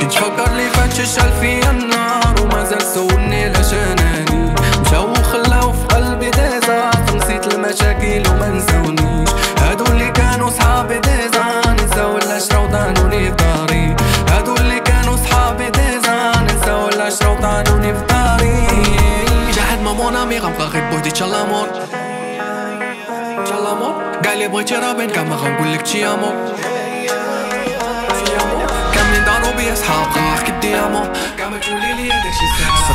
كنت فكر لي فات شال فيا النار وما زال سولني لاش اناني مشاو وخلاو في قلبي ديزاط نسيت المشاكل وما نساونيش هادو اللي كانوا صحابي ديزا نساو ولا شراو طانوني في داري هادو اللي كانوا صحابي ديزا نساو ولا شراو طانوني في داري جاحد ما مون امي غنبقى غير بوحدي تشالامور ჩალამო გალებრე ჩერაბენ გამაღანგულ ჩიამო გამენდარობიას ჰავღახ კიდიამო გამეჭულილია და შისა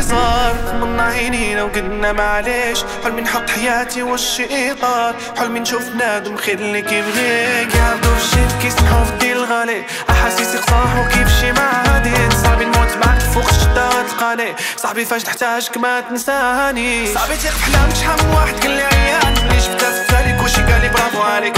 حاجة بيصار من عينينا وقلنا معليش حلمي نحط حياتي وش إطار؟ حلمي نشوف نادم خير اللي كيبغيك يعبدو في الشيت كيسمحو في الدين الغالي. احاسيسي قصاح وكيف شي معادن صعب نموت معاك فوق الشتا غتلقاني صاحبي فاش نحتاجك ما تنساني. صاحبي تيق في حلامك شحال من واحد قال لي عيان ملي شفتها في بالي كلشي قال لي برافو عليك.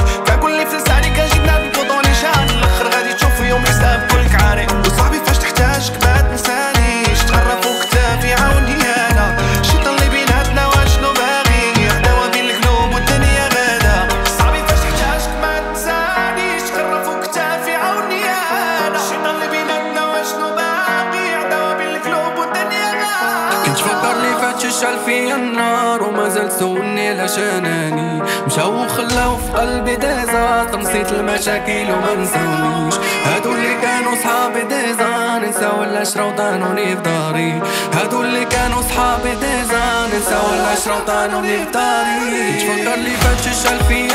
لي فات شال فيا النار وما زال سولني علاش اناني مشاو وخلاو في قلبي ديزا نسيت المشاكل وما نساونيش هادو اللي كانوا صحابي ديزا نساو ولا شراو طانوني في داري. هادو اللي كانوا صحابي ديزا نساو ولا شراو طانوني في داري. كنت فكر لي فات شال فيا